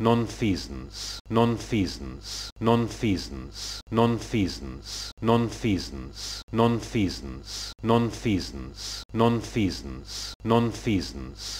nonfeasance, nonfeasance, nonfeasance, nonfeasance, nonfeasance, nonfeasance, nonfeasance, nonfeasance,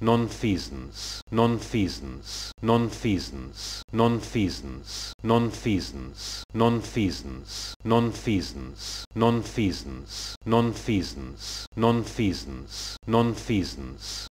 nonfeasance, nonfeasance, nonfeasance, nonfeasance, nonfeasance, nonfeasance, nonfeasance, nonfeasance, nonfeasance, nonfeasance, nonfeasance,